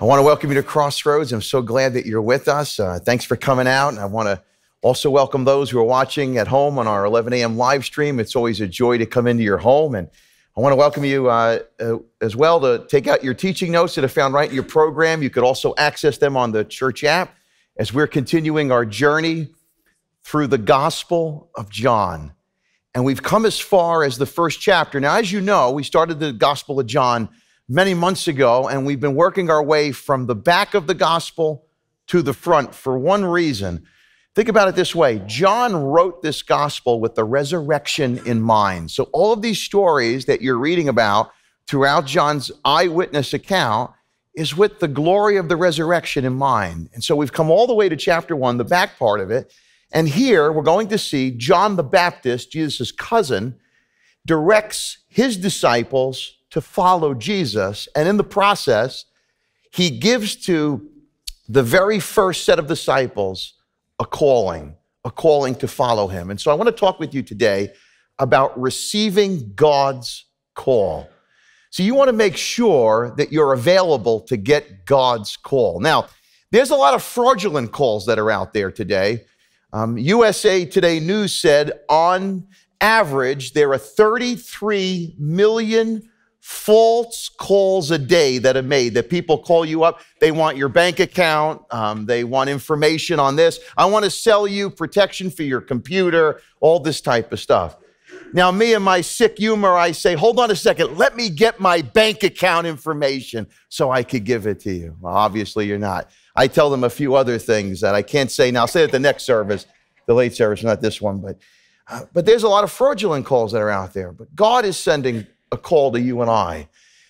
I want to welcome you to Crossroads. I'm so glad that you're with us. Uh, thanks for coming out. And I want to also welcome those who are watching at home on our 11 a.m. live stream. It's always a joy to come into your home. And I want to welcome you uh, uh, as well to take out your teaching notes that are found right in your program. You could also access them on the church app as we're continuing our journey through the Gospel of John. And we've come as far as the first chapter. Now, as you know, we started the Gospel of John many months ago, and we've been working our way from the back of the gospel to the front for one reason. Think about it this way John wrote this gospel with the resurrection in mind. So, all of these stories that you're reading about throughout John's eyewitness account is with the glory of the resurrection in mind. And so, we've come all the way to chapter one, the back part of it. And here we're going to see John the Baptist, Jesus' cousin, directs his disciples to follow Jesus. And in the process, he gives to the very first set of disciples a calling, a calling to follow him. And so I want to talk with you today about receiving God's call. So you want to make sure that you're available to get God's call. Now, there's a lot of fraudulent calls that are out there today. Um, USA Today News said on average, there are 33 million false calls a day that are made that people call you up they want your bank account um, they want information on this. I want to sell you protection for your computer all this type of stuff. Now me and my sick humor i say hold on a second let me get my bank account information so i could give it to you. Well, obviously you're not. I tell them a few other things that i can't say now. I'll say at the next service the late service not this one but uh, but there's a lot of fraudulent calls that are out there but god is sending a call to you and I.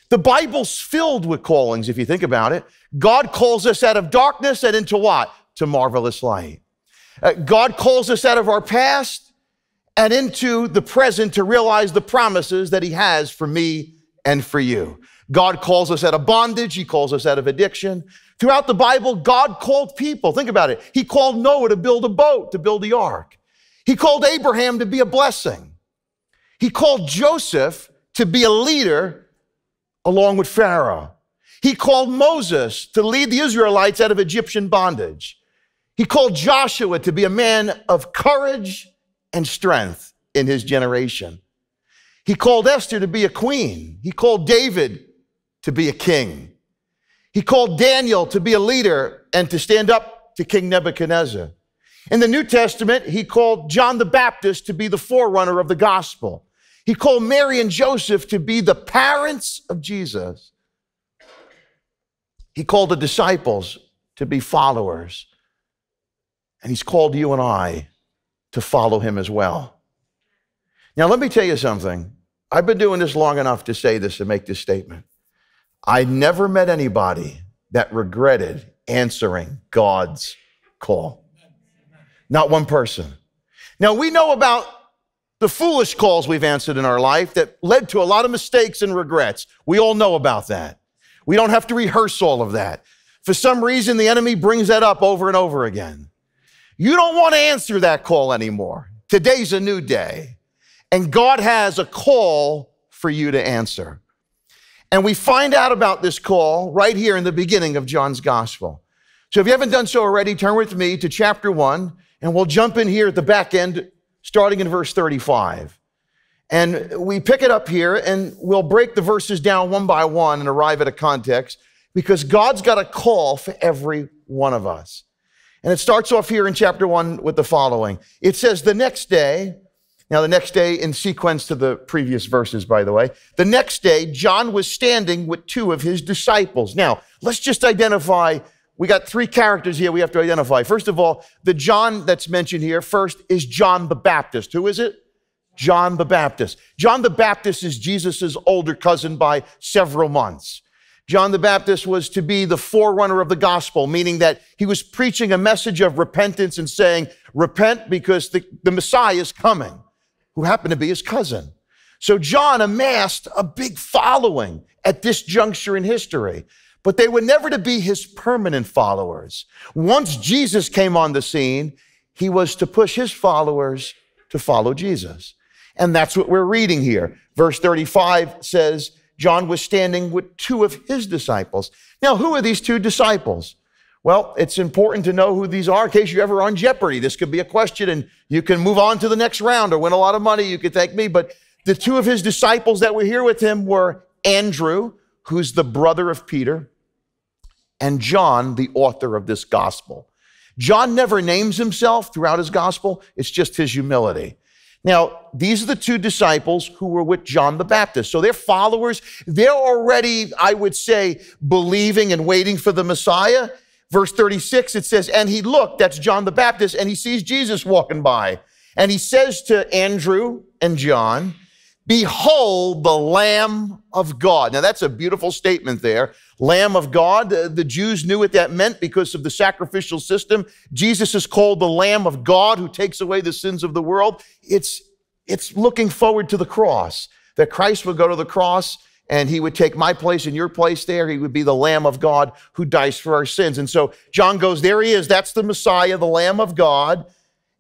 The Bible's filled with callings, if you think about it. God calls us out of darkness and into what? To marvelous light. Uh, God calls us out of our past and into the present to realize the promises that He has for me and for you. God calls us out of bondage. He calls us out of addiction. Throughout the Bible, God called people. Think about it. He called Noah to build a boat, to build the ark. He called Abraham to be a blessing. He called Joseph to be a leader along with Pharaoh. He called Moses to lead the Israelites out of Egyptian bondage. He called Joshua to be a man of courage and strength in his generation. He called Esther to be a queen. He called David to be a king. He called Daniel to be a leader and to stand up to King Nebuchadnezzar. In the New Testament, he called John the Baptist to be the forerunner of the gospel. He called Mary and Joseph to be the parents of Jesus. He called the disciples to be followers. And he's called you and I to follow him as well. Now, let me tell you something. I've been doing this long enough to say this and make this statement. I never met anybody that regretted answering God's call. Not one person. Now, we know about the foolish calls we've answered in our life that led to a lot of mistakes and regrets. We all know about that. We don't have to rehearse all of that. For some reason, the enemy brings that up over and over again. You don't want to answer that call anymore. Today's a new day, and God has a call for you to answer. And we find out about this call right here in the beginning of John's gospel. So if you haven't done so already, turn with me to chapter one, and we'll jump in here at the back end starting in verse 35. And we pick it up here and we'll break the verses down one by one and arrive at a context because God's got a call for every one of us. And it starts off here in chapter one with the following it says, The next day, now the next day in sequence to the previous verses, by the way, the next day, John was standing with two of his disciples. Now, let's just identify we got three characters here we have to identify. First of all, the John that's mentioned here first is John the Baptist. Who is it? John the Baptist. John the Baptist is Jesus' older cousin by several months. John the Baptist was to be the forerunner of the gospel, meaning that he was preaching a message of repentance and saying, Repent because the, the Messiah is coming, who happened to be his cousin. So John amassed a big following at this juncture in history but they were never to be his permanent followers. Once Jesus came on the scene, he was to push his followers to follow Jesus. And that's what we're reading here. Verse 35 says, John was standing with two of his disciples. Now, who are these two disciples? Well, it's important to know who these are in case you're ever on Jeopardy. This could be a question and you can move on to the next round or win a lot of money. You could thank me. But the two of his disciples that were here with him were Andrew, who's the brother of Peter, and John, the author of this gospel. John never names himself throughout his gospel, it's just his humility. Now, these are the two disciples who were with John the Baptist. So they're followers. They're already, I would say, believing and waiting for the Messiah. Verse 36, it says, And he looked, that's John the Baptist, and he sees Jesus walking by. And he says to Andrew and John, Behold the Lamb of God. Now, that's a beautiful statement there. Lamb of God. The Jews knew what that meant because of the sacrificial system. Jesus is called the Lamb of God who takes away the sins of the world. It's, it's looking forward to the cross, that Christ would go to the cross and he would take my place and your place there. He would be the Lamb of God who dies for our sins. And so John goes, There he is. That's the Messiah, the Lamb of God.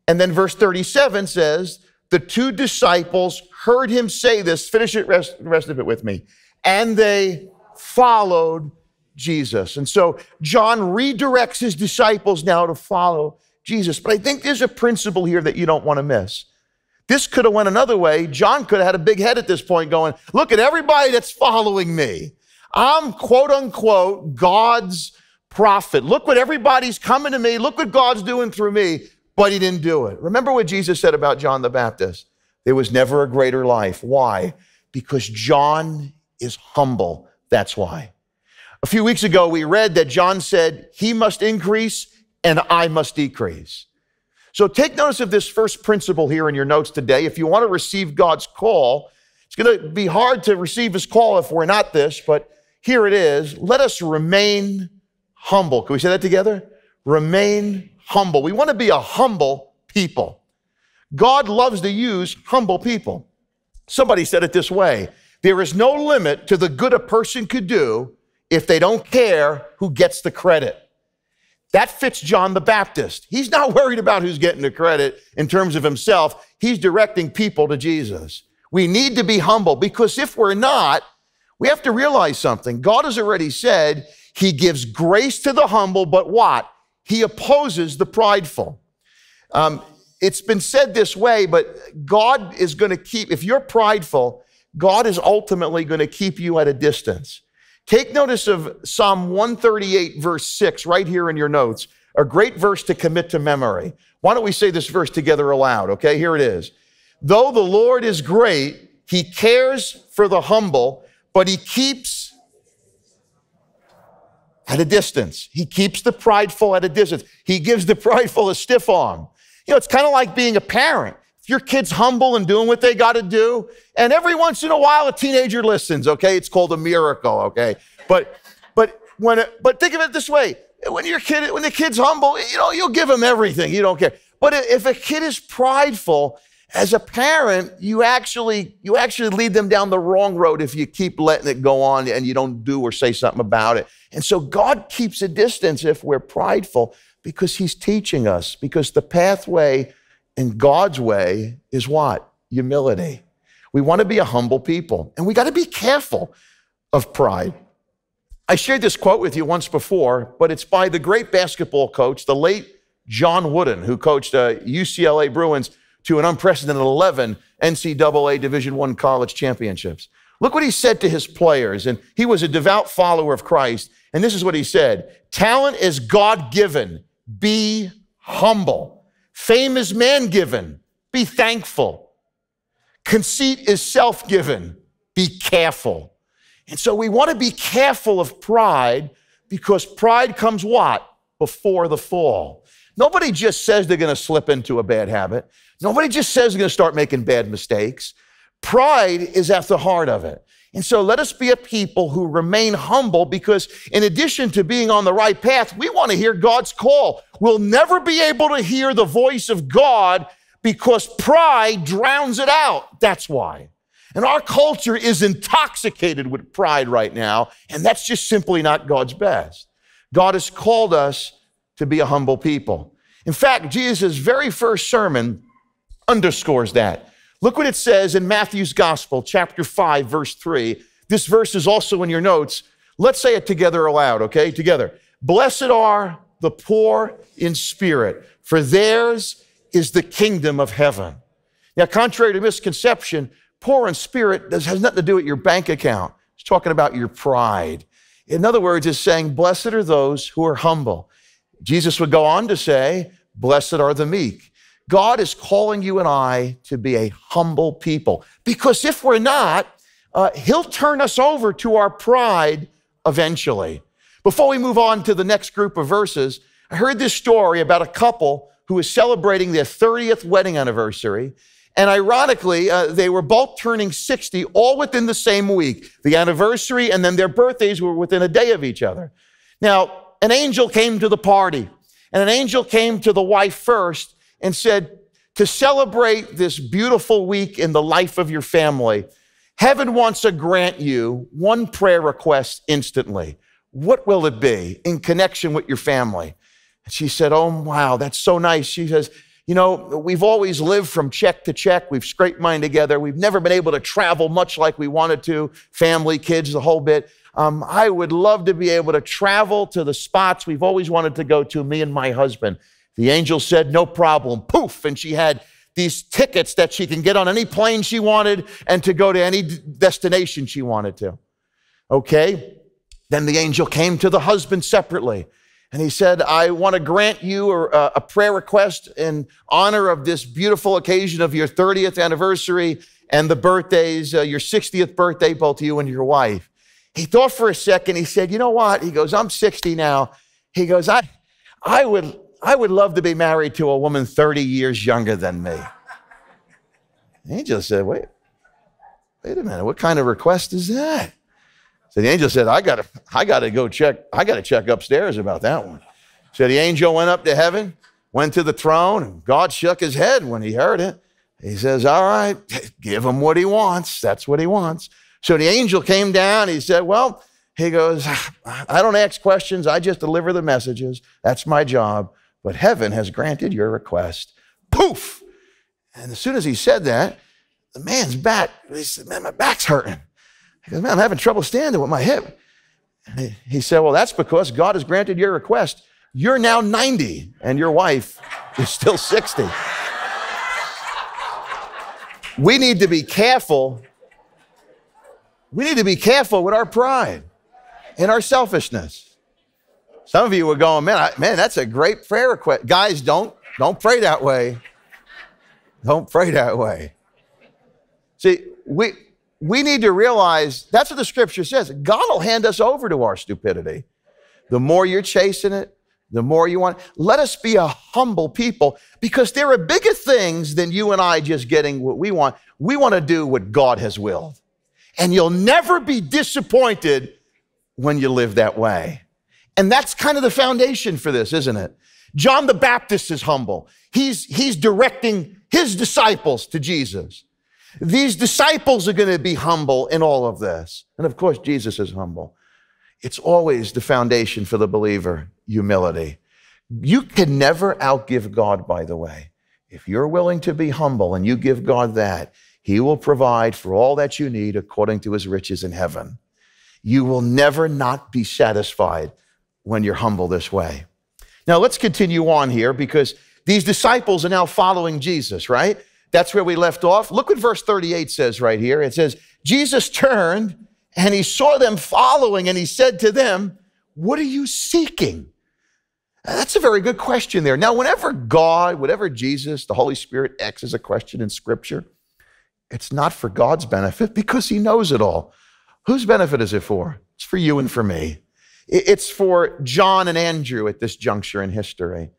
And then verse 37 says, The two disciples heard him say this. Finish it, rest, rest of it with me. And they followed Jesus. And so John redirects his disciples now to follow Jesus. But I think there's a principle here that you don't want to miss. This could have went another way. John could have had a big head at this point going, look at everybody that's following me. I'm quote unquote God's prophet. Look what everybody's coming to me. Look what God's doing through me. But he didn't do it. Remember what Jesus said about John the Baptist? There was never a greater life. Why? Because John is humble. That's why. A few weeks ago, we read that John said, He must increase and I must decrease. So take notice of this first principle here in your notes today. If you want to receive God's call, it's going to be hard to receive his call if we're not this, but here it is. Let us remain humble. Can we say that together? Remain humble. We want to be a humble people. God loves to use humble people. Somebody said it this way there is no limit to the good a person could do if they don't care who gets the credit. That fits John the Baptist. He's not worried about who's getting the credit in terms of himself. He's directing people to Jesus. We need to be humble because if we're not, we have to realize something. God has already said he gives grace to the humble, but what? He opposes the prideful. Um, it's been said this way, but God is going to keep, if you're prideful, God is ultimately going to keep you at a distance. Take notice of Psalm 138, verse 6, right here in your notes, a great verse to commit to memory. Why don't we say this verse together aloud? Okay, here it is. Though the Lord is great, he cares for the humble, but he keeps at a distance. He keeps the prideful at a distance. He gives the prideful a stiff arm. You know, it's kind of like being a parent your kid's humble and doing what they got to do, and every once in a while a teenager listens, okay? It's called a miracle, okay? But but when it, but think of it this way: when your kid when the kid's humble, you know, you'll give him everything. You don't care. But if a kid is prideful, as a parent, you actually you actually lead them down the wrong road if you keep letting it go on and you don't do or say something about it. And so God keeps a distance if we're prideful because he's teaching us because the pathway and God's way is what? Humility. We want to be a humble people, and we got to be careful of pride. I shared this quote with you once before, but it's by the great basketball coach, the late John Wooden, who coached uh, UCLA Bruins to an unprecedented 11 NCAA Division I college championships. Look what he said to his players, and he was a devout follower of Christ. And this is what he said Talent is God given, be humble. Fame is man given. Be thankful. Conceit is self given. Be careful. And so we want to be careful of pride because pride comes what? Before the fall. Nobody just says they're going to slip into a bad habit. Nobody just says they're going to start making bad mistakes. Pride is at the heart of it. And so let us be a people who remain humble because, in addition to being on the right path, we want to hear God's call. We'll never be able to hear the voice of God because pride drowns it out. That's why. And our culture is intoxicated with pride right now, and that's just simply not God's best. God has called us to be a humble people. In fact, Jesus' very first sermon underscores that. Look what it says in Matthew's Gospel, chapter 5, verse 3. This verse is also in your notes. Let's say it together aloud, okay? Together. Blessed are the poor in spirit, for theirs is the kingdom of heaven. Now, contrary to misconception, poor in spirit has nothing to do with your bank account. It's talking about your pride. In other words, it's saying, Blessed are those who are humble. Jesus would go on to say, Blessed are the meek. God is calling you and I to be a humble people because if we're not, uh, He'll turn us over to our pride eventually. Before we move on to the next group of verses, I heard this story about a couple who was celebrating their 30th wedding anniversary. And ironically, uh, they were both turning 60 all within the same week. The anniversary and then their birthdays were within a day of each other. Now, an angel came to the party, and an angel came to the wife first and said, To celebrate this beautiful week in the life of your family, heaven wants to grant you one prayer request instantly. What will it be in connection with your family? And she said, Oh, wow, that's so nice. She says, You know, we've always lived from check to check. We've scraped mine together. We've never been able to travel much like we wanted to, family, kids, the whole bit. Um, I would love to be able to travel to the spots we've always wanted to go to, me and my husband. The angel said, No problem. Poof. And she had these tickets that she can get on any plane she wanted and to go to any destination she wanted to. Okay. Then the angel came to the husband separately. And he said, I want to grant you a, prayer request in honor of this beautiful occasion of your 30th anniversary and the birthdays, uh, your 60th birthday, both you and your wife. He thought for a second. He said, You know what? He goes, I'm 60 now. He goes, I, I, would, I would love to be married to a woman 30 years younger than me. The angel said, Wait, wait a minute. What kind of request is that? So the angel said, I gotta, I gotta go check, I gotta check upstairs about that one. So the angel went up to heaven, went to the throne, and God shook his head when he heard it. He says, All right, give him what he wants. That's what he wants. So the angel came down. He said, Well, he goes, I don't ask questions. I just deliver the messages. That's my job. But heaven has granted your request. Poof! And as soon as he said that, the man's back, he said, Man, my back's hurting. He goes, Man, I'm having trouble standing with my hip. He said, Well, that's because God has granted your request. You're now 90, and your wife is still 60. we need to be careful. We need to be careful with our pride and our selfishness. Some of you were going, man, I, man, that's a great prayer request. Guys, don't don't pray that way. Don't pray that way. See, we we need to realize that's what the scripture says. God will hand us over to our stupidity. The more you're chasing it, the more you want. Let us be a humble people because there are bigger things than you and I just getting what we want. We want to do what God has willed. And you'll never be disappointed when you live that way. And that's kind of the foundation for this, isn't it? John the Baptist is humble. He's, he's directing his disciples to Jesus. These disciples are going to be humble in all of this. And of course, Jesus is humble. It's always the foundation for the believer humility. You can never outgive God, by the way. If you're willing to be humble and you give God that, He will provide for all that you need according to His riches in heaven. You will never not be satisfied when you're humble this way. Now, let's continue on here because these disciples are now following Jesus, right? That's where we left off. Look what verse 38 says right here. It says, Jesus turned and he saw them following and he said to them, What are you seeking? That's a very good question there. Now, whenever God, whatever Jesus, the Holy Spirit asks a question in Scripture, it's not for God's benefit because he knows it all. Whose benefit is it for? It's for you and for me. It's for John and Andrew at this juncture in history.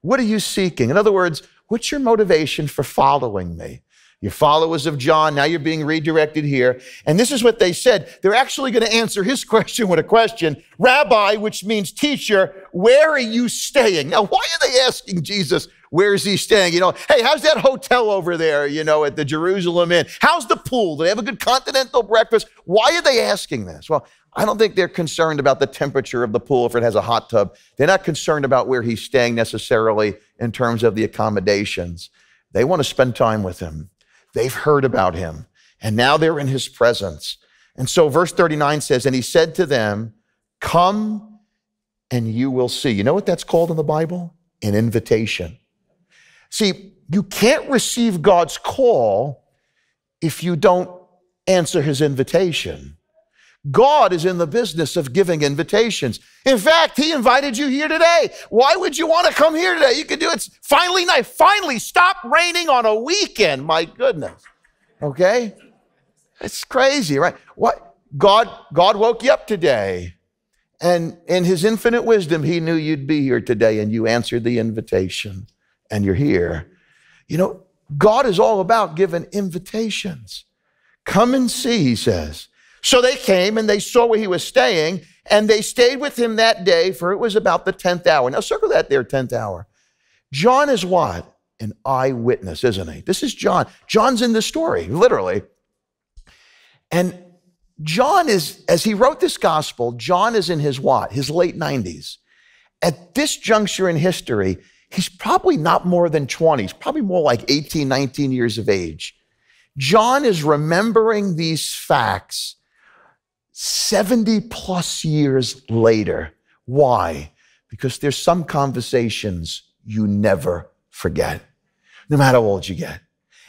What are you seeking? In other words, What's your motivation for following me? You're followers of John. Now you're being redirected here. And this is what they said. They're actually going to answer his question with a question. Rabbi, which means teacher, where are you staying? Now, why are they asking Jesus, where is he staying? You know, hey, how's that hotel over there, you know, at the Jerusalem Inn? How's the pool? Do they have a good continental breakfast? Why are they asking this? Well, I don't think they're concerned about the temperature of the pool if it has a hot tub. They're not concerned about where he's staying necessarily in terms of the accommodations. They want to spend time with him. They've heard about him, and now they're in his presence. And so verse 39 says, And he said to them, Come and you will see. You know what that's called in the Bible? An invitation. See, you can't receive God's call if you don't answer his invitation. God is in the business of giving invitations. In fact, He invited you here today. Why would you want to come here today? You could do it finally night. Finally, stop raining on a weekend. My goodness. Okay? It's crazy, right? What God God woke you up today. And in his infinite wisdom, he knew you'd be here today and you answered the invitation and you're here. You know, God is all about giving invitations. Come and see, he says. So they came and they saw where he was staying, and they stayed with him that day, for it was about the 10th hour. Now, circle that there, 10th hour. John is what? An eyewitness, isn't he? This is John. John's in the story, literally. And John is, as he wrote this gospel, John is in his what? His late 90s. At this juncture in history, he's probably not more than 20. He's probably more like 18, 19 years of age. John is remembering these facts 70 plus years later. Why? Because there's some conversations you never forget, no matter how old you get.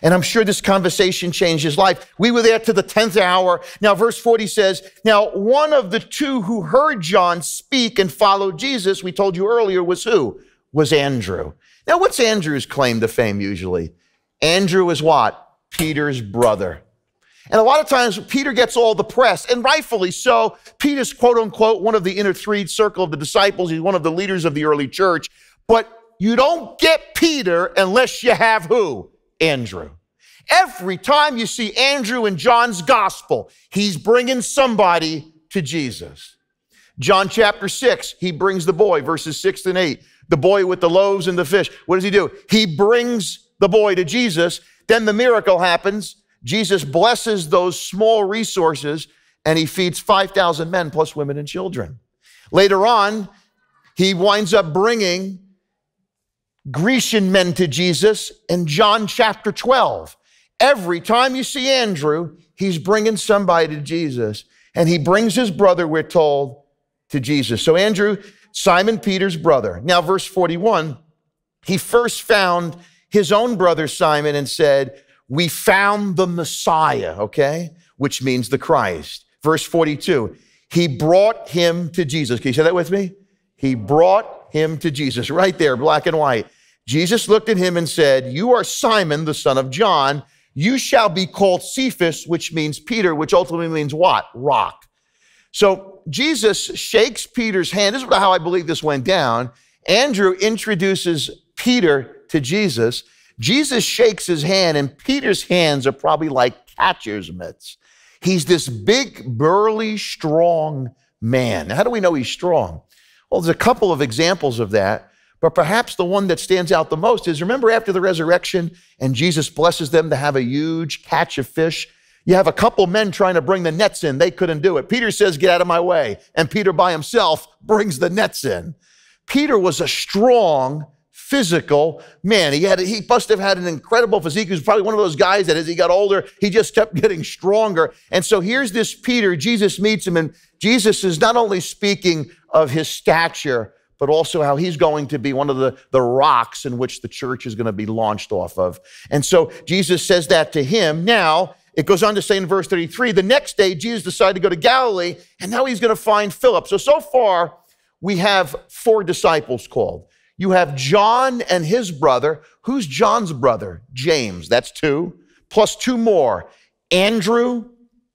And I'm sure this conversation changed his life. We were there to the 10th hour. Now, verse 40 says, Now, one of the two who heard John speak and followed Jesus, we told you earlier, was who? Was Andrew. Now, what's Andrew's claim to fame usually? Andrew is what? Peter's brother. And a lot of times Peter gets all the press, and rightfully so. Peter's quote unquote one of the inner three circle of the disciples. He's one of the leaders of the early church. But you don't get Peter unless you have who? Andrew. Every time you see Andrew in John's gospel, he's bringing somebody to Jesus. John chapter 6, he brings the boy, verses 6 and 8, the boy with the loaves and the fish. What does he do? He brings the boy to Jesus. Then the miracle happens. Jesus blesses those small resources and he feeds 5,000 men plus women and children. Later on, he winds up bringing Grecian men to Jesus in John chapter 12. Every time you see Andrew, he's bringing somebody to Jesus. And he brings his brother, we're told, to Jesus. So, Andrew, Simon Peter's brother. Now, verse 41, he first found his own brother Simon and said, we found the Messiah, okay? Which means the Christ. Verse 42, he brought him to Jesus. Can you say that with me? He brought him to Jesus, right there, black and white. Jesus looked at him and said, You are Simon, the son of John. You shall be called Cephas, which means Peter, which ultimately means what? Rock. So Jesus shakes Peter's hand. This is how I believe this went down. Andrew introduces Peter to Jesus. Jesus shakes his hand, and Peter's hands are probably like catcher's mitts. He's this big, burly, strong man. Now, how do we know he's strong? Well, there's a couple of examples of that, but perhaps the one that stands out the most is remember after the resurrection and Jesus blesses them to have a huge catch of fish? You have a couple men trying to bring the nets in. They couldn't do it. Peter says, Get out of my way. And Peter by himself brings the nets in. Peter was a strong, physical man. He had he must have had an incredible physique. He was probably one of those guys that as he got older, he just kept getting stronger. And so here's this Peter. Jesus meets him, and Jesus is not only speaking of his stature, but also how he's going to be one of the, the rocks in which the church is going to be launched off of. And so Jesus says that to him. Now, it goes on to say in verse 33 the next day, Jesus decided to go to Galilee, and now he's going to find Philip. So, so far, we have four disciples called. You have John and his brother. Who's John's brother? James. That's two. Plus two more Andrew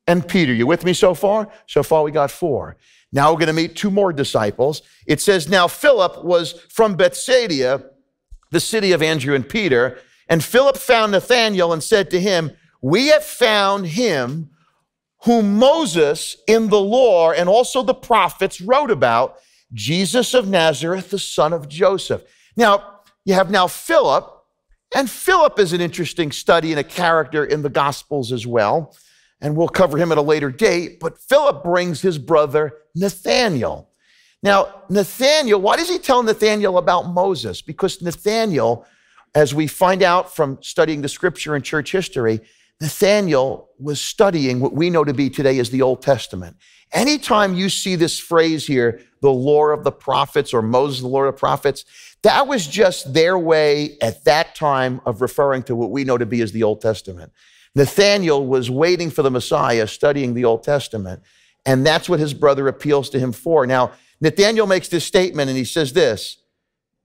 and Peter. You with me so far? So far, we got four. Now we're going to meet two more disciples. It says, Now Philip was from Bethsaida, the city of Andrew and Peter. And Philip found Nathanael and said to him, We have found him whom Moses in the law and also the prophets wrote about Jesus of Nazareth, the son of Joseph. Now, you have now Philip, and Philip is an interesting study and a character in the Gospels as well. And we'll cover him at a later date. But Philip brings his brother Nathaniel. Now, Nathaniel, why does he tell Nathaniel about Moses? Because Nathaniel, as we find out from studying the scripture and church history, Nathaniel was studying what we know to be today as the Old Testament. Anytime you see this phrase here, the law of the prophets or Moses, the law of the prophets, that was just their way at that time of referring to what we know to be as the Old Testament. Nathaniel was waiting for the Messiah, studying the Old Testament, and that's what his brother appeals to him for. Now, Nathaniel makes this statement and he says this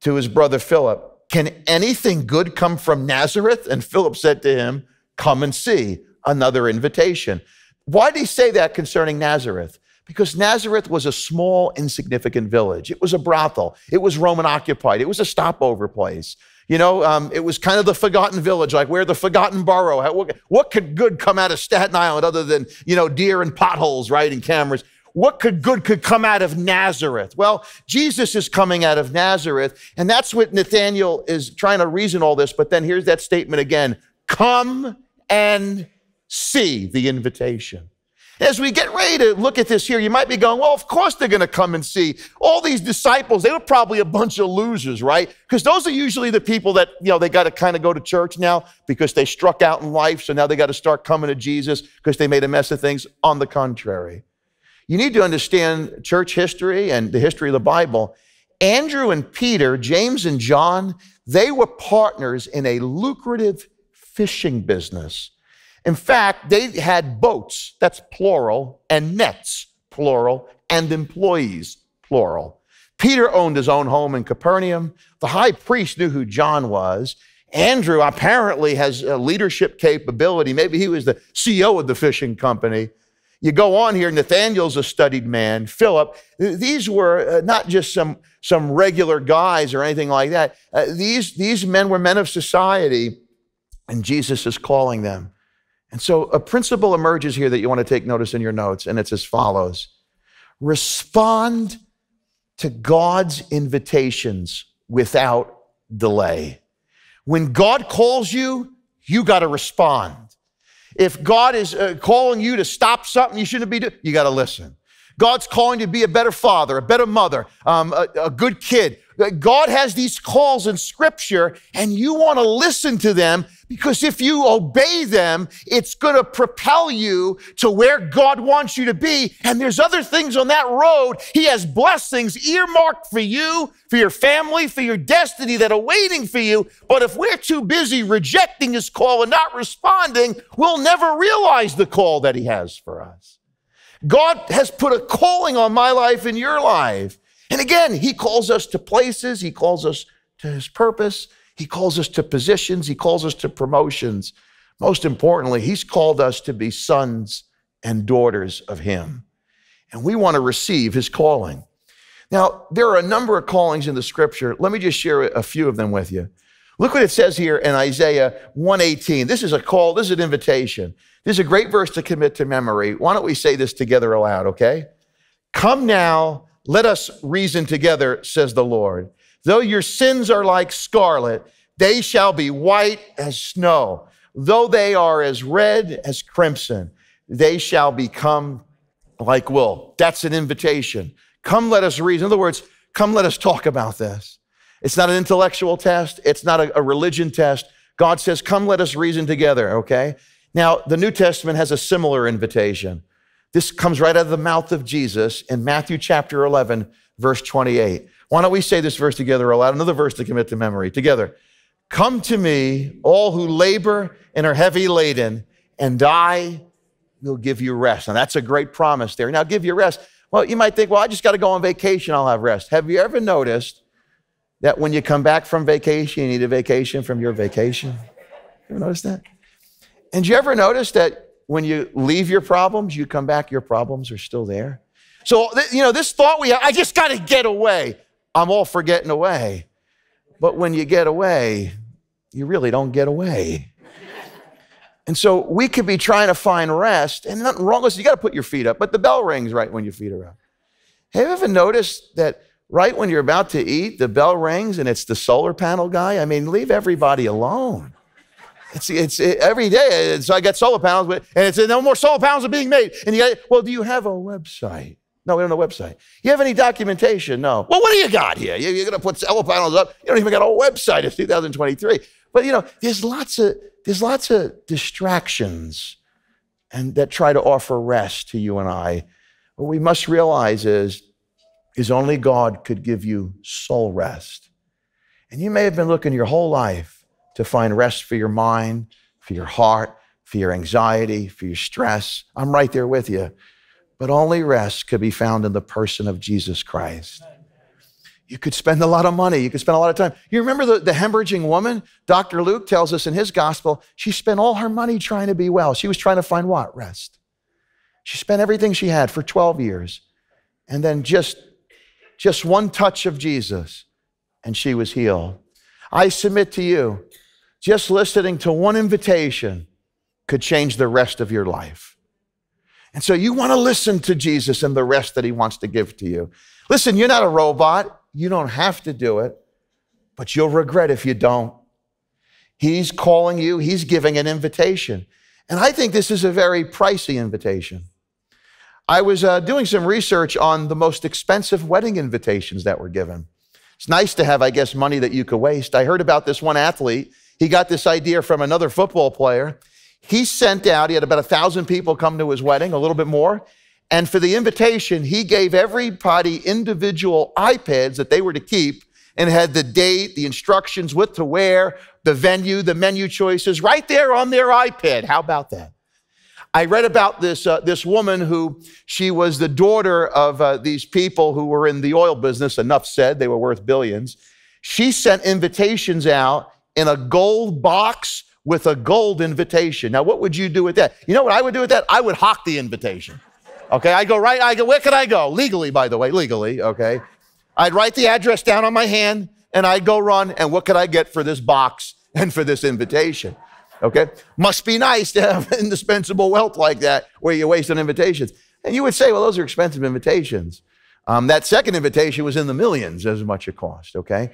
to his brother Philip Can anything good come from Nazareth? And Philip said to him, Come and see. Another invitation. Why did he say that concerning Nazareth? Because Nazareth was a small, insignificant village. It was a brothel. It was Roman occupied. It was a stopover place. You know, um, it was kind of the forgotten village, like where the forgotten borough. What, what could good come out of Staten Island other than, you know, deer and potholes, right, and cameras? What could good could come out of Nazareth? Well, Jesus is coming out of Nazareth, and that's what Nathaniel is trying to reason all this. But then here's that statement again: "Come and see the invitation." As we get ready to look at this here, you might be going, well, of course they're going to come and see. All these disciples, they were probably a bunch of losers, right? Because those are usually the people that, you know, they got to kind of go to church now because they struck out in life. So now they got to start coming to Jesus because they made a mess of things. On the contrary, you need to understand church history and the history of the Bible. Andrew and Peter, James and John, they were partners in a lucrative fishing business. In fact, they had boats, that's plural, and nets, plural, and employees, plural. Peter owned his own home in Capernaum. The high priest knew who John was. Andrew apparently has a leadership capability. Maybe he was the CEO of the fishing company. You go on here, Nathaniel's a studied man. Philip, these were uh, not just some, some regular guys or anything like that. Uh, these, these men were men of society, and Jesus is calling them. And so a principle emerges here that you want to take notice in your notes, and it's as follows Respond to God's invitations without delay. When God calls you, you got to respond. If God is uh, calling you to stop something you shouldn't be doing, you got to listen. God's calling you to be a better father, a better mother, um, a, a good kid. God has these calls in scripture and you want to listen to them because if you obey them, it's going to propel you to where God wants you to be. And there's other things on that road. He has blessings earmarked for you, for your family, for your destiny that are waiting for you. But if we're too busy rejecting his call and not responding, we'll never realize the call that he has for us. God has put a calling on my life and your life. And again, He calls us to places, He calls us to His purpose, He calls us to positions, He calls us to promotions. Most importantly, He's called us to be sons and daughters of Him. And we want to receive His calling. Now, there are a number of callings in the scripture. Let me just share a few of them with you. Look what it says here in Isaiah 118. This is a call, this is an invitation. This is a great verse to commit to memory. Why don't we say this together aloud, okay? Come now, let us reason together, says the Lord. Though your sins are like scarlet, they shall be white as snow. Though they are as red as crimson, they shall become like wool. That's an invitation. Come, let us reason. In other words, come, let us talk about this. It's not an intellectual test, it's not a, a religion test. God says, Come, let us reason together, okay? Now, the New Testament has a similar invitation. This comes right out of the mouth of Jesus in Matthew chapter 11, verse 28. Why don't we say this verse together aloud? Another verse to commit to memory. Together. Come to me, all who labor and are heavy laden, and I will give you rest. Now, that's a great promise there. Now, give you rest. Well, you might think, well, I just got to go on vacation, I'll have rest. Have you ever noticed that when you come back from vacation, you need a vacation from your vacation? You ever notice that? And you ever notice that when you leave your problems, you come back, your problems are still there? So, you know, this thought we have, I just got to get away. I'm all for getting away. But when you get away, you really don't get away. And so we could be trying to find rest, and nothing wrong with it. You got to put your feet up, but the bell rings right when your feet are up. Have you ever noticed that right when you're about to eat, the bell rings and it's the solar panel guy? I mean, leave everybody alone. It's, it's it, every day. So I got solar panels, but, and it's no more solar panels are being made. And you got, well, do you have a website? No, we don't have a website. You have any documentation? No. Well, what do you got here? You're going to put solar panels up. You don't even got a website. It's 2023. But you know, there's lots of there's lots of distractions and that try to offer rest to you and I. What we must realize is, is only God could give you soul rest. And you may have been looking your whole life to find rest for your mind, for your heart, for your anxiety, for your stress. I'm right there with you. But only rest could be found in the person of Jesus Christ. You could spend a lot of money. You could spend a lot of time. You remember the, the hemorrhaging woman? Dr. Luke tells us in his gospel, she spent all her money trying to be well. She was trying to find what? Rest. She spent everything she had for 12 years. And then just, just one touch of Jesus, and she was healed. I submit to you, just listening to one invitation could change the rest of your life. And so you want to listen to Jesus and the rest that he wants to give to you. Listen, you're not a robot. You don't have to do it, but you'll regret if you don't. He's calling you, he's giving an invitation. And I think this is a very pricey invitation. I was uh, doing some research on the most expensive wedding invitations that were given. It's nice to have, I guess, money that you could waste. I heard about this one athlete. He got this idea from another football player. He sent out, he had about a thousand people come to his wedding, a little bit more. And for the invitation, he gave everybody individual iPads that they were to keep and had the date, the instructions, what to wear, the venue, the menu choices right there on their iPad. How about that? I read about this, uh, this woman who she was the daughter of uh, these people who were in the oil business. Enough said, they were worth billions. She sent invitations out in a gold box with a gold invitation. Now, what would you do with that? You know what I would do with that? I would hawk the invitation. Okay, I go right, I go, where could I go? Legally, by the way, legally, okay. I'd write the address down on my hand and I'd go run, and what could I get for this box and for this invitation? Okay, must be nice to have indispensable wealth like that where you waste on invitations. And you would say, well, those are expensive invitations. Um, that second invitation was in the millions as much it cost, okay?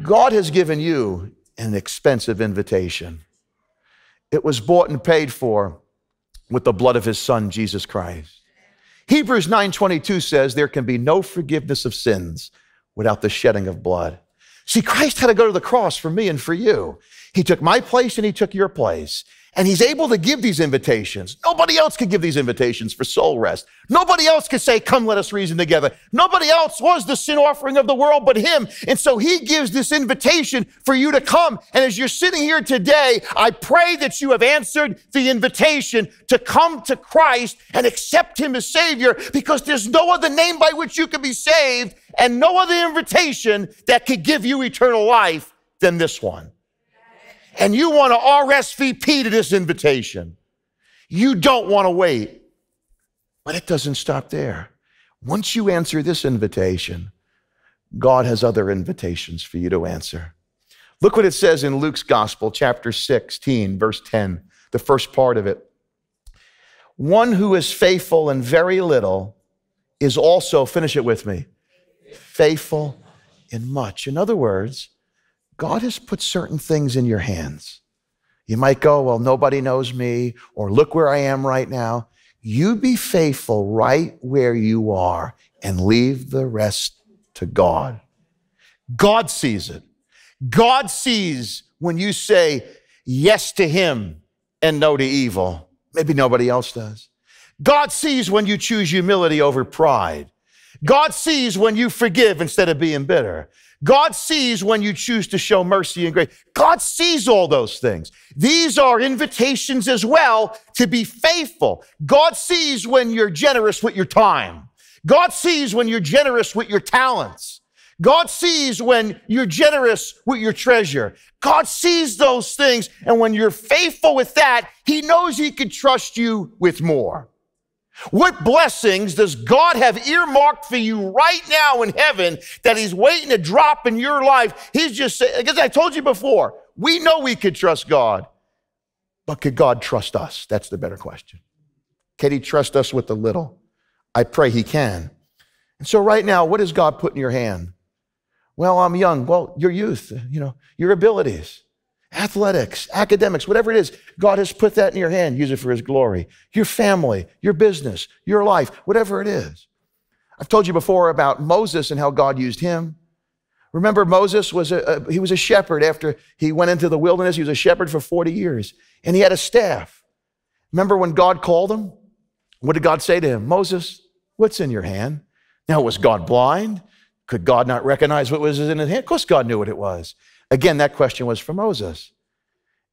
God has given you an expensive invitation. It was bought and paid for with the blood of his son Jesus Christ. Hebrews 9:22 says there can be no forgiveness of sins without the shedding of blood. See, Christ had to go to the cross for me and for you. He took my place and he took your place. And he's able to give these invitations. Nobody else could give these invitations for soul rest. Nobody else could say, Come, let us reason together. Nobody else was the sin offering of the world but him. And so he gives this invitation for you to come. And as you're sitting here today, I pray that you have answered the invitation to come to Christ and accept him as Savior because there's no other name by which you can be saved and no other invitation that could give you eternal life than this one and you want to RSVP to this invitation, you don't want to wait. But it doesn't stop there. Once you answer this invitation, God has other invitations for you to answer. Look what it says in Luke's Gospel, chapter 16, verse 10, the first part of it. One who is faithful in very little is also, finish it with me, faithful in much. In other words, God has put certain things in your hands. You might go, Well, nobody knows me, or look where I am right now. You be faithful right where you are and leave the rest to God. God sees it. God sees when you say yes to Him and no to evil. Maybe nobody else does. God sees when you choose humility over pride. God sees when you forgive instead of being bitter. God sees when you choose to show mercy and grace. God sees all those things. These are invitations as well to be faithful. God sees when you're generous with your time. God sees when you're generous with your talents. God sees when you're generous with your treasure. God sees those things. And when you're faithful with that, He knows He can trust you with more. What blessings does God have earmarked for you right now in heaven that He's waiting to drop in your life? He's just saying, because I told you before, we know we could trust God, but could God trust us? That's the better question. Can He trust us with the little? I pray He can. And so, right now, what has God put in your hand? Well, I'm young. Well, your youth, you know, your abilities athletics, academics, whatever it is, God has put that in your hand. Use it for His glory. Your family, your business, your life, whatever it is. I've told you before about Moses and how God used him. Remember, Moses was a, a, he was a shepherd after he went into the wilderness. He was a shepherd for 40 years, and he had a staff. Remember when God called him? What did God say to him? Moses, what's in your hand? Now, was God blind? Could God not recognize what was in his hand? Of course, God knew what it was. Again, that question was for Moses.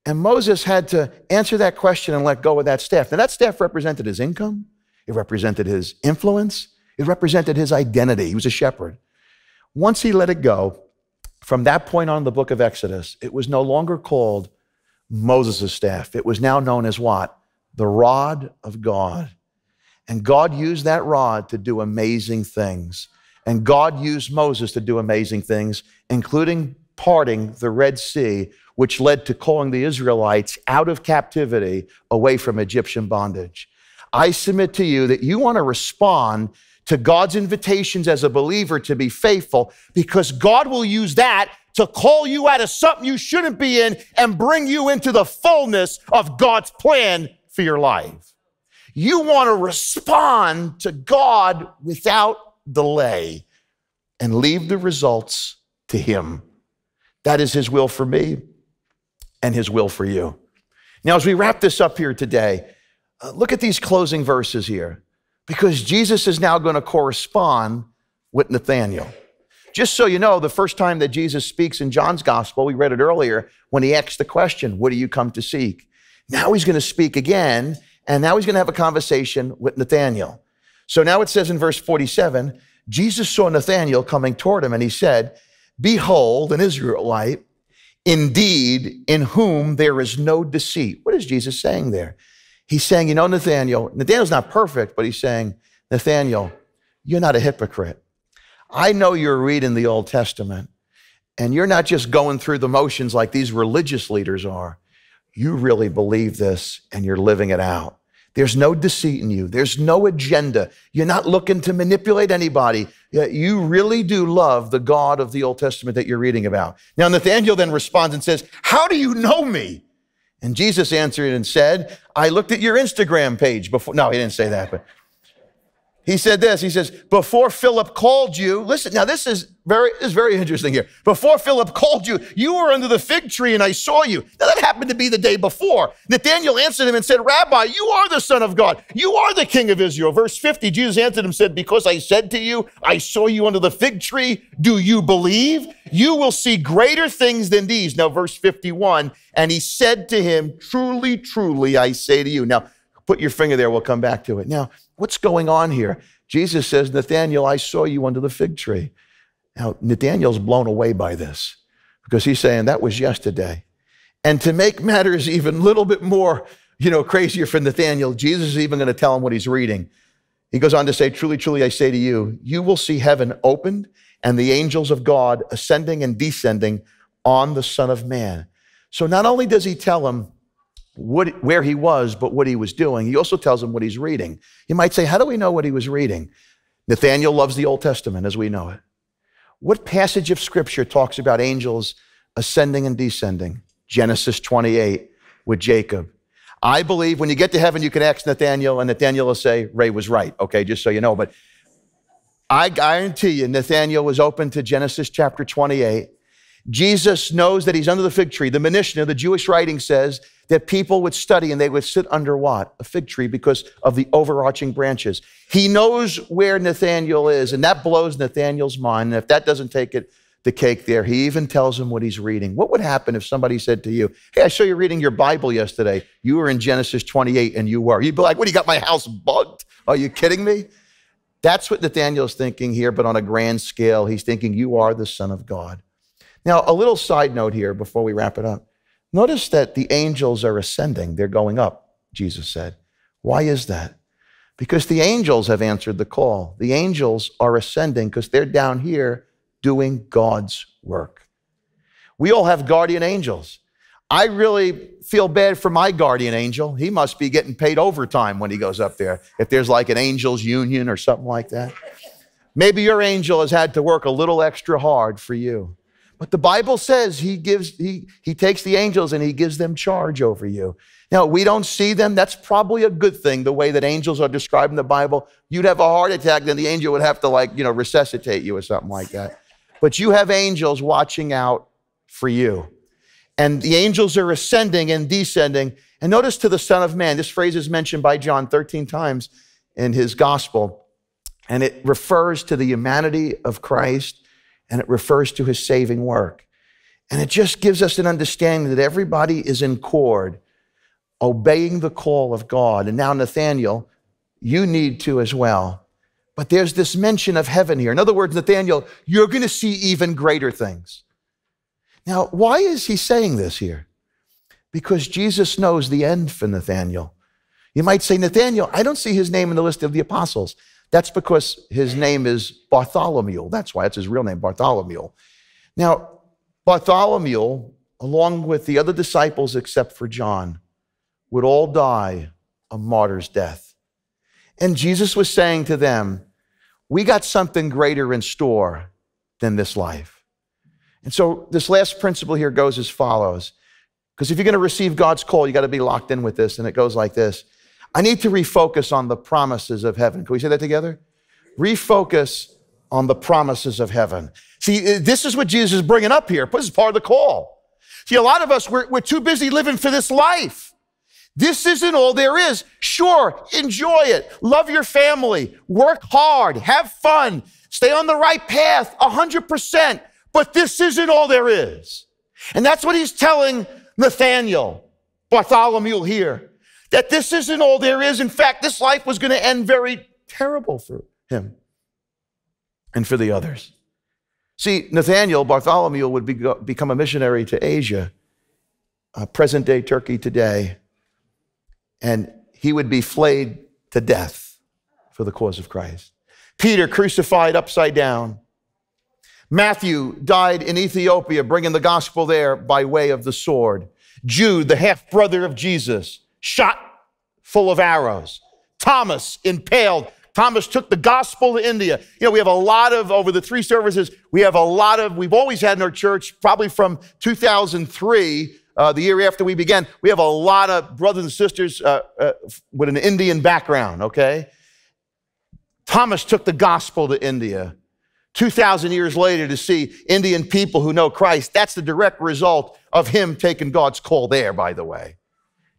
And Moses had to answer that question and let go of that staff. Now, that staff represented his income, it represented his influence, it represented his identity. He was a shepherd. Once he let it go, from that point on in the book of Exodus, it was no longer called Moses' staff. It was now known as what? The rod of God. And God used that rod to do amazing things. And God used Moses to do amazing things, including parting the Red Sea, which led to calling the Israelites out of captivity away from Egyptian bondage. I submit to you that you want to respond to God's invitations as a believer to be faithful because God will use that to call you out of something you shouldn't be in and bring you into the fullness of God's plan for your life. You want to respond to God without delay and leave the results to Him. That is His will for me and His will for you. Now, as we wrap this up here today, uh, look at these closing verses here because Jesus is now going to correspond with Nathanael. Just so you know, the first time that Jesus speaks in John's gospel, we read it earlier, when he asked the question, What do you come to seek? Now he's going to speak again, and now he's going to have a conversation with Nathanael. So now it says in verse 47 Jesus saw Nathanael coming toward him, and he said, Behold, an Israelite, indeed, in whom there is no deceit. What is Jesus saying there? He's saying, you know, Nathaniel, Nathaniel's not perfect, but he's saying, Nathaniel, you're not a hypocrite. I know you're reading the Old Testament, and you're not just going through the motions like these religious leaders are. You really believe this, and you're living it out. There's no deceit in you. There's no agenda. You're not looking to manipulate anybody. You really do love the God of the Old Testament that you're reading about. Now, Nathaniel then responds and says, How do you know me? And Jesus answered and said, I looked at your Instagram page before. No, he didn't say that, but he said this. He says, Before Philip called you, listen, now this is very, this is very interesting here. Before Philip called you, you were under the fig tree and I saw you. Now that happened to be the day before. Nathanael answered him and said, Rabbi, you are the Son of God. You are the King of Israel. Verse 50, Jesus answered him and said, Because I said to you, I saw you under the fig tree, do you believe? You will see greater things than these. Now, verse 51, and he said to him, Truly, truly, I say to you. Now, put your finger there, we'll come back to it. Now, what's going on here? Jesus says, Nathaniel, I saw you under the fig tree. Now, Nathaniel's blown away by this because he's saying that was yesterday. And to make matters even a little bit more, you know, crazier for Nathaniel, Jesus is even going to tell him what he's reading. He goes on to say, Truly, truly, I say to you, you will see heaven opened and the angels of God ascending and descending on the Son of Man. So not only does he tell him what, where he was, but what he was doing, he also tells him what he's reading. You might say, How do we know what he was reading? Nathaniel loves the Old Testament as we know it. What passage of scripture talks about angels ascending and descending? Genesis 28 with Jacob. I believe when you get to heaven, you can ask Nathaniel, and Nathaniel will say, Ray was right. Okay, just so you know. But I guarantee you, Nathaniel was open to Genesis chapter 28. Jesus knows that he's under the fig tree. The Mishnah, the Jewish writing says that people would study and they would sit under what? A fig tree because of the overarching branches. He knows where Nathaniel is, and that blows Nathaniel's mind. And if that doesn't take it, the cake there, he even tells him what he's reading. What would happen if somebody said to you, Hey, I saw you reading your Bible yesterday. You were in Genesis 28 and you were. You'd be like, What, you got my house bugged? Are you kidding me? That's what Nathaniel's thinking here, but on a grand scale, he's thinking, You are the Son of God. Now, a little side note here before we wrap it up. Notice that the angels are ascending, they're going up, Jesus said. Why is that? Because the angels have answered the call. The angels are ascending because they're down here doing God's work. We all have guardian angels. I really feel bad for my guardian angel. He must be getting paid overtime when he goes up there. If there's like an angels union or something like that. Maybe your angel has had to work a little extra hard for you. But the Bible says he gives he he takes the angels and he gives them charge over you. Now, we don't see them. That's probably a good thing, the way that angels are described in the Bible. You'd have a heart attack, then the angel would have to like, you know, resuscitate you or something like that. but you have angels watching out for you. And the angels are ascending and descending. And notice to the Son of Man, this phrase is mentioned by John 13 times in his gospel. And it refers to the humanity of Christ and it refers to his saving work. And it just gives us an understanding that everybody is in chord, obeying the call of God. And now, Nathaniel, you need to as well. But there's this mention of heaven here. In other words, Nathaniel, you're going to see even greater things. Now, why is he saying this here? Because Jesus knows the end for Nathaniel. You might say, Nathaniel, I don't see his name in the list of the apostles. That's because his name is Bartholomew. That's why it's his real name, Bartholomew. Now, Bartholomew, along with the other disciples except for John, would all die a martyr's death. And Jesus was saying to them, We got something greater in store than this life. And so this last principle here goes as follows. Because if you're going to receive God's call, you got to be locked in with this. And it goes like this I need to refocus on the promises of heaven. Can we say that together? Refocus on the promises of heaven. See, uh, this is what Jesus is bringing up here. This is part of the call. See, a lot of us, we're, we're too busy living for this life. This isn't all there is. Sure, enjoy it. Love your family. Work hard. Have fun. Stay on the right path 100%. But this isn't all there is. And that's what he's telling Nathaniel, Bartholomew here, that this isn't all there is. In fact, this life was going to end very terrible for him and for the others. See, Nathaniel, Bartholomew, would be, become a missionary to Asia, uh, present day Turkey today, and he would be flayed to death for the cause of Christ. Peter, crucified upside down. Matthew died in Ethiopia, bringing the gospel there by way of the sword. Jude, the half brother of Jesus, shot full of arrows. Thomas, impaled Thomas took the gospel to India. You know, we have a lot of, over the three services, we have a lot of, we've always had in our church, probably from 2003, uh, the year after we began, we have a lot of brothers and sisters uh, uh, with an Indian background, okay? Thomas took the gospel to India. 2,000 years later, to see Indian people who know Christ, that's the direct result of him taking God's call there, by the way.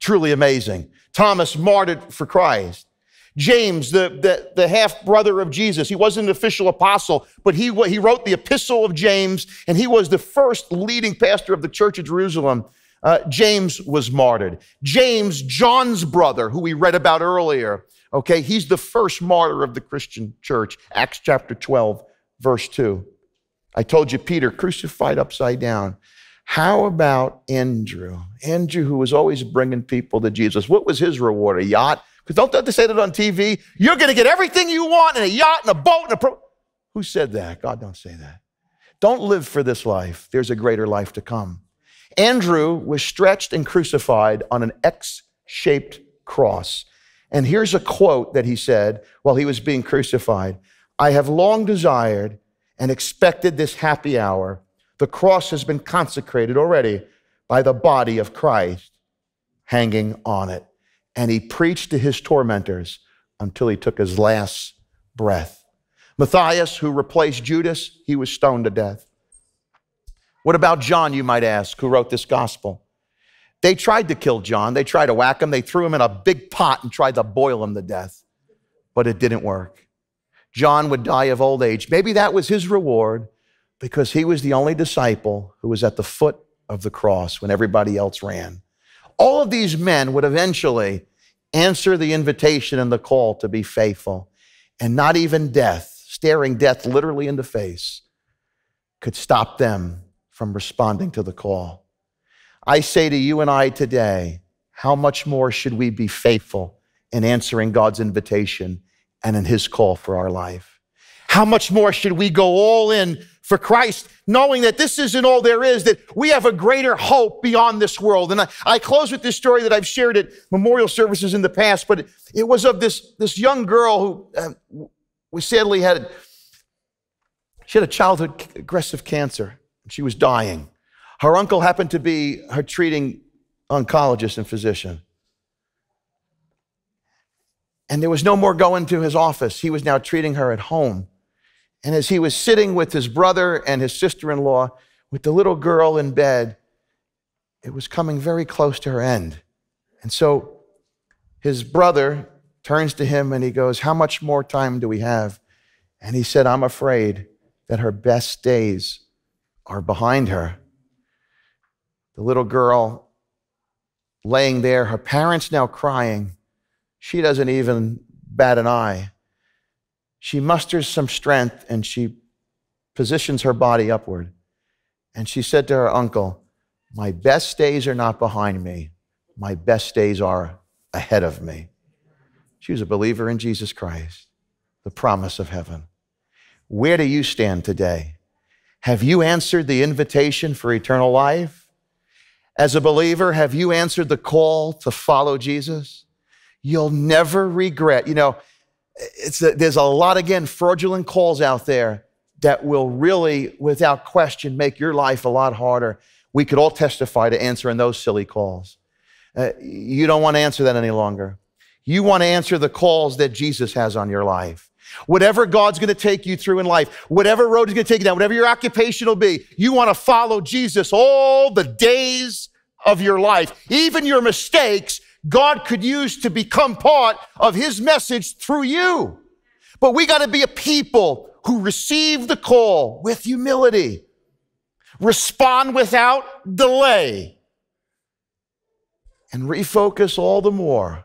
Truly amazing. Thomas martyred for Christ. James, the, the, the half brother of Jesus, he wasn't an official apostle, but he, he wrote the Epistle of James, and he was the first leading pastor of the church of Jerusalem. Uh, James was martyred. James, John's brother, who we read about earlier, okay, he's the first martyr of the Christian church. Acts chapter 12, verse 2. I told you, Peter crucified upside down. How about Andrew? Andrew, who was always bringing people to Jesus. What was his reward? A yacht? Because don't they say that on TV? You're going to get everything you want in a yacht and a boat and a pro. Who said that? God don't say that. Don't live for this life. There's a greater life to come. Andrew was stretched and crucified on an X shaped cross. And here's a quote that he said while he was being crucified I have long desired and expected this happy hour. The cross has been consecrated already by the body of Christ hanging on it and he preached to his tormentors until he took his last breath. Matthias, who replaced Judas, he was stoned to death. What about John, you might ask, who wrote this gospel? They tried to kill John. They tried to whack him. They threw him in a big pot and tried to boil him to death, but it didn't work. John would die of old age. Maybe that was his reward because he was the only disciple who was at the foot of the cross when everybody else ran. All of these men would eventually answer the invitation and the call to be faithful. And not even death, staring death literally in the face, could stop them from responding to the call. I say to you and I today, how much more should we be faithful in answering God's invitation and in His call for our life? How much more should we go all in for Christ, knowing that this isn't all there is, that we have a greater hope beyond this world. And I, I close with this story that I've shared at memorial services in the past, but it, it was of this, this young girl who uh, was sadly had, she had a childhood aggressive cancer. And she was dying. Her uncle happened to be her treating oncologist and physician. And there was no more going to his office. He was now treating her at home. And as he was sitting with his brother and his sister in law, with the little girl in bed, it was coming very close to her end. And so his brother turns to him and he goes, How much more time do we have? And he said, I'm afraid that her best days are behind her. The little girl laying there, her parents now crying. She doesn't even bat an eye. She musters some strength and she positions her body upward. And she said to her uncle, My best days are not behind me, my best days are ahead of me. She was a believer in Jesus Christ, the promise of heaven. Where do you stand today? Have you answered the invitation for eternal life? As a believer, have you answered the call to follow Jesus? You'll never regret. You know, it's a, there's a lot, again, fraudulent calls out there that will really, without question, make your life a lot harder. We could all testify to answering those silly calls. Uh, you don't want to answer that any longer. You want to answer the calls that Jesus has on your life. Whatever God's going to take you through in life, whatever road He's going to take you down, whatever your occupation will be, you want to follow Jesus all the days of your life. Even your mistakes, God could use to become part of His message through you. But we got to be a people who receive the call with humility, respond without delay, and refocus all the more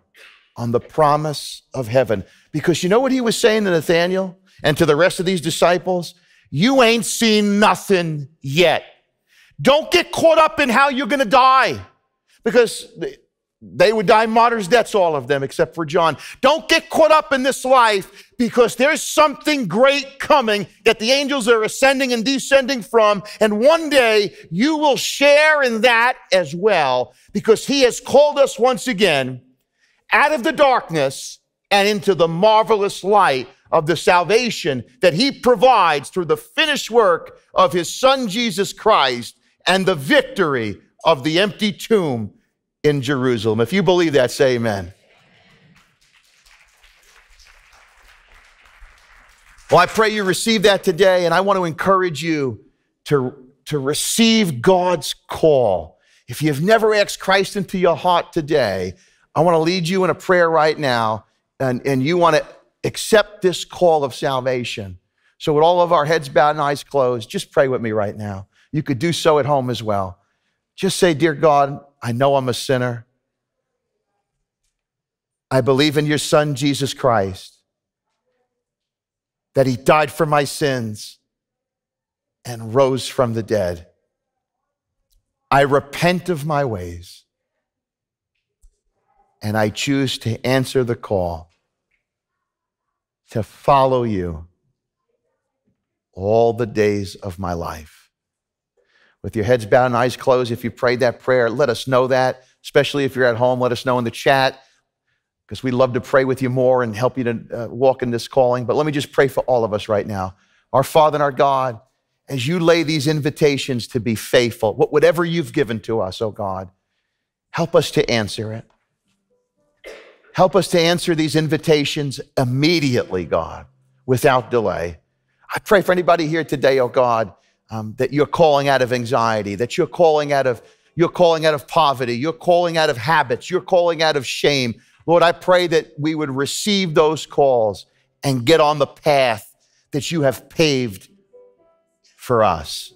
on the promise of heaven. Because you know what he was saying to Nathaniel and to the rest of these disciples? You ain't seen nothing yet. Don't get caught up in how you're going to die because they would die martyrs' deaths, all of them, except for John. Don't get caught up in this life because there's something great coming that the angels are ascending and descending from. And one day you will share in that as well because he has called us once again out of the darkness and into the marvelous light of the salvation that he provides through the finished work of his son Jesus Christ and the victory of the empty tomb in Jerusalem. If you believe that, say amen. Well, I pray you receive that today, and I want to encourage you to, to receive God's call. If you've never asked Christ into your heart today, I want to lead you in a prayer right now, and, and you want to accept this call of salvation. So, with all of our heads bowed and eyes closed, just pray with me right now. You could do so at home as well. Just say, Dear God, I know I'm a sinner. I believe in your Son, Jesus Christ, that he died for my sins and rose from the dead. I repent of my ways and I choose to answer the call to follow you all the days of my life. With your heads bowed and eyes closed, if you prayed that prayer, let us know that, especially if you're at home. Let us know in the chat because we'd love to pray with you more and help you to uh, walk in this calling. But let me just pray for all of us right now. Our Father and our God, as you lay these invitations to be faithful, whatever you've given to us, oh God, help us to answer it. Help us to answer these invitations immediately, God, without delay. I pray for anybody here today, oh God, um, that you're calling out of anxiety, that you're calling out of you're calling out of poverty, you're calling out of habits, you're calling out of shame. Lord, I pray that we would receive those calls and get on the path that you have paved for us.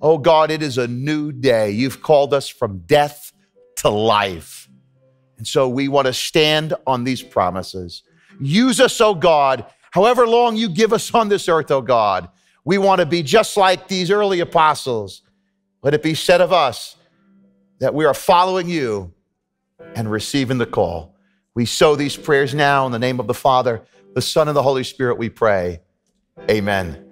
Oh God, it is a new day. You've called us from death to life. And so we want to stand on these promises. Use us, oh God, however long you give us on this earth, oh God. We want to be just like these early apostles. Let it be said of us that we are following you and receiving the call. We sow these prayers now in the name of the Father, the Son, and the Holy Spirit, we pray. Amen.